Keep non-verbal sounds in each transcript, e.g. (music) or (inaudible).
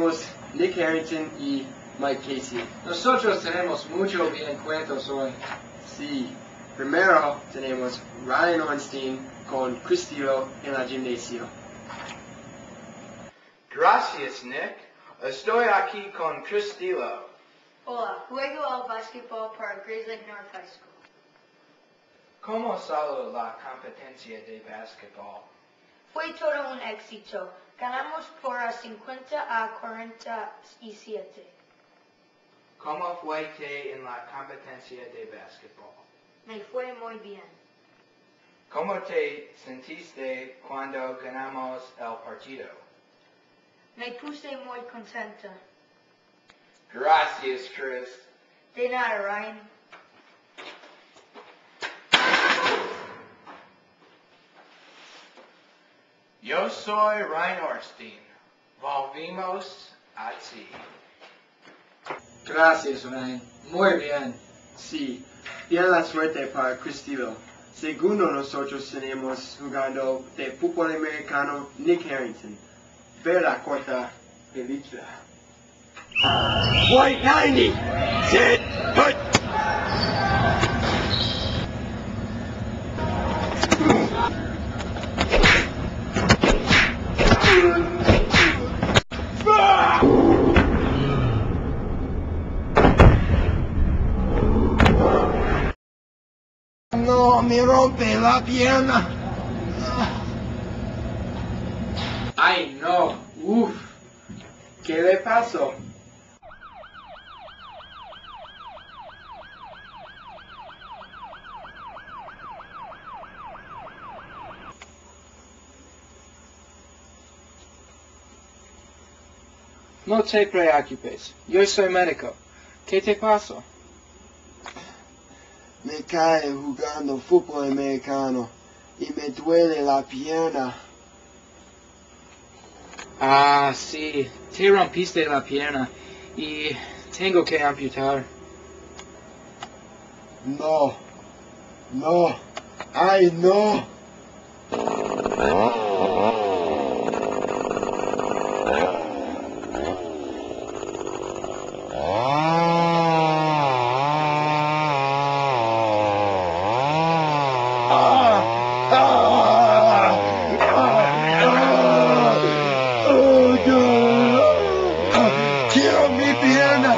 Estamos Nick Harrington y Mike Casey. Nosotros tenemos mucho bien cuentos hoy. Sí. Primero tenemos Ryan Ornstein con Cristillo en la gimnasio. Gracias, Nick. Estoy aquí con Cristillo. Hola, juego al básquetbol para Grayslake North High School. ¿Cómo salió la competencia de básquetbol? Fue todo un éxito. Ganamos por 50 a 47. ¿Cómo fue te en la competencia de básquetbol? Me fue muy bien. ¿Cómo te sentiste cuando ganamos el partido? Me puse muy contenta. Gracias, Chris. De nada, Ryan. Yo soy Ryan Orstein. Volvimos a ti. Gracias, Ryan. Muy bien. Sí. Bien la suerte para Cristillo. Segundo nosotros tenemos jugando de fútbol americano Nick Harrington. Ver la corta película. White 90. Set. Put. No, me rompe la pierna. Ay, no. Uf. ¿Qué le pasó? No te preocupes. Yo soy médico. ¿Qué te pasó? Me cae jugando fútbol americano y me duele la pierna. Ah, sí. Te rompiste la pierna y tengo que amputar. No. No. Ay, no. Mi pierna.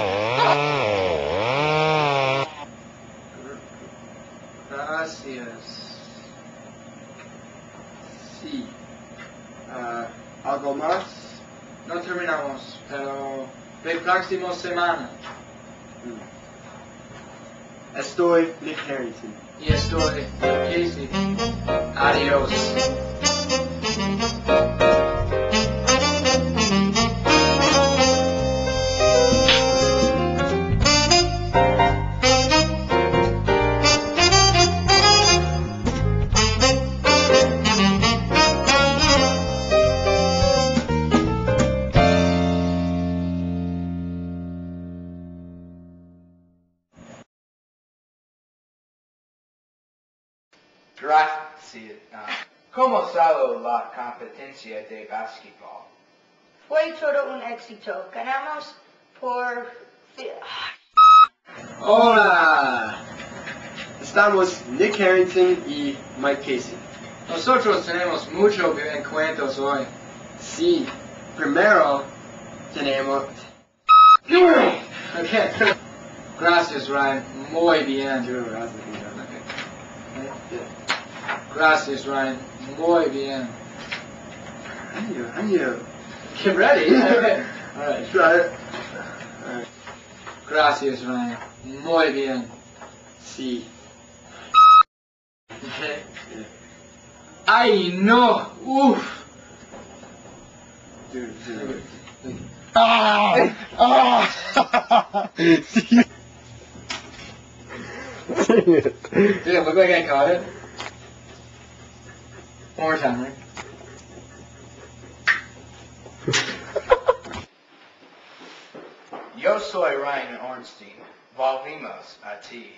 Gracias. Sí. Ah, ¿Algo más? No terminamos, pero la próxima semana. Estoy Nick Harrington. Y estoy Casey. Adiós. ¿Cómo salió la competencia de básquetbol? Fue todo un éxito. Ganamos por... Hola. Estamos Nick Harrington y Mike Casey. Nosotros tenemos mucho bien cuentos hoy. Sí. Primero tenemos... Okay. Gracias, Ryan. Muy bien. Gracias, Ryan. Muy bien. Año, año. Get ready. (laughs) All right. Try it. Gracias, Ryan. Muy bien. Sí. Okay. Ay, no. Uf. Dude, dude. Ah, ah. (laughs) Did it look like I caught it? One more time, right? Yo soy Ryan Ornstein. Volvimos a ti.